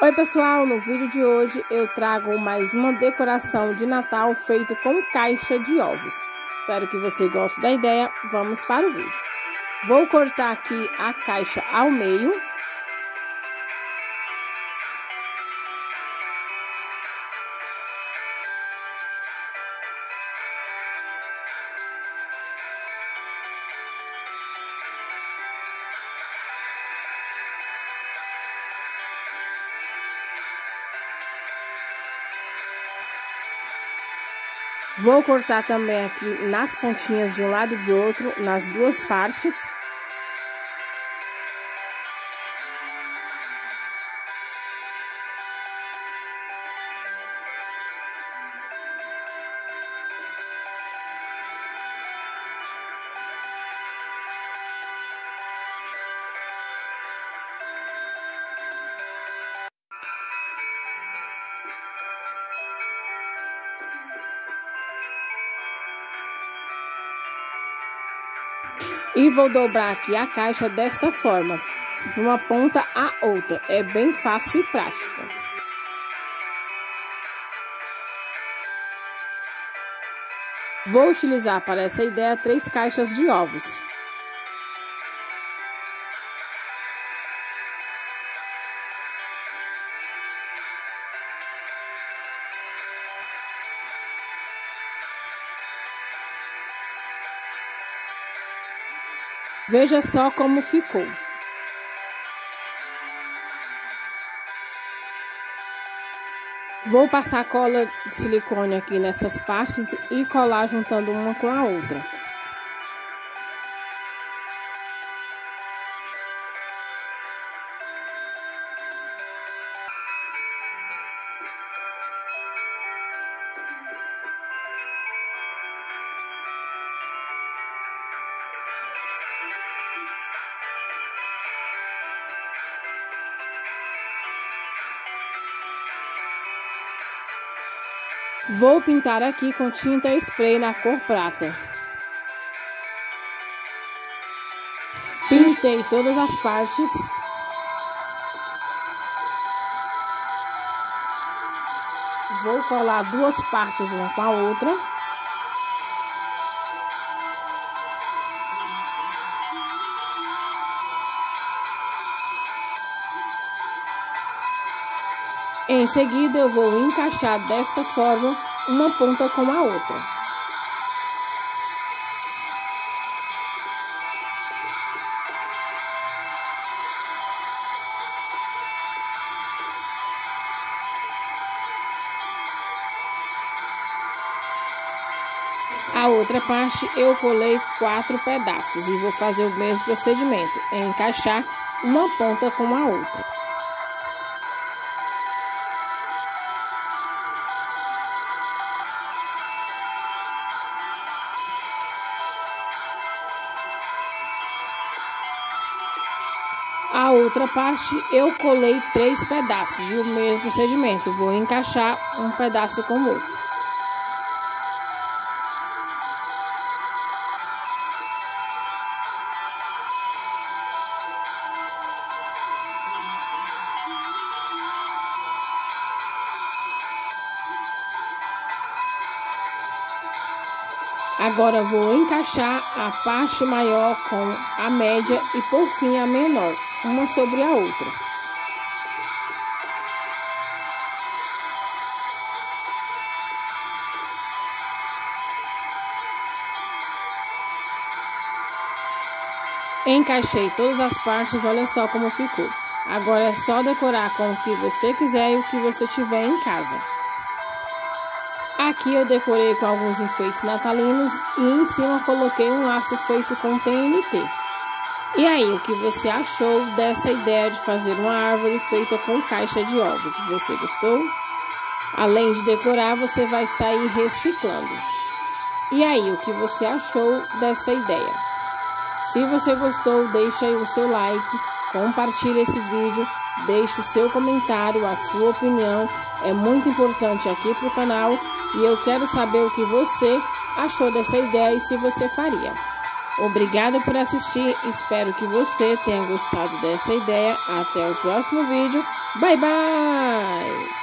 Oi pessoal, no vídeo de hoje eu trago mais uma decoração de Natal feito com caixa de ovos. Espero que você goste da ideia, vamos para o vídeo. Vou cortar aqui a caixa ao meio Vou cortar também aqui nas pontinhas de um lado e de outro, nas duas partes. E vou dobrar aqui a caixa desta forma, de uma ponta a outra. É bem fácil e prático. Vou utilizar para essa ideia três caixas de ovos. Veja só como ficou. Vou passar cola de silicone aqui nessas partes e colar juntando uma com a outra. Vou pintar aqui com tinta spray na cor prata. Pintei todas as partes. Vou colar duas partes uma com a outra. Em seguida, eu vou encaixar desta forma uma ponta com a outra. A outra parte eu colei quatro pedaços e vou fazer o mesmo procedimento, encaixar uma ponta com a outra. A outra parte eu colei três pedaços e o mesmo procedimento. Vou encaixar um pedaço com o outro. Agora vou encaixar a parte maior com a média e por fim a menor, uma sobre a outra. Encaixei todas as partes, olha só como ficou. Agora é só decorar com o que você quiser e o que você tiver em casa. Aqui eu decorei com alguns enfeites natalinos e em cima coloquei um laço feito com TNT. E aí, o que você achou dessa ideia de fazer uma árvore feita com caixa de ovos? Você gostou? Além de decorar, você vai estar aí reciclando. E aí, o que você achou dessa ideia? Se você gostou, deixa aí o seu like, compartilhe esse vídeo, deixe o seu comentário, a sua opinião, é muito importante aqui para o canal e eu quero saber o que você achou dessa ideia e se você faria. Obrigado por assistir, espero que você tenha gostado dessa ideia. Até o próximo vídeo. Bye, bye!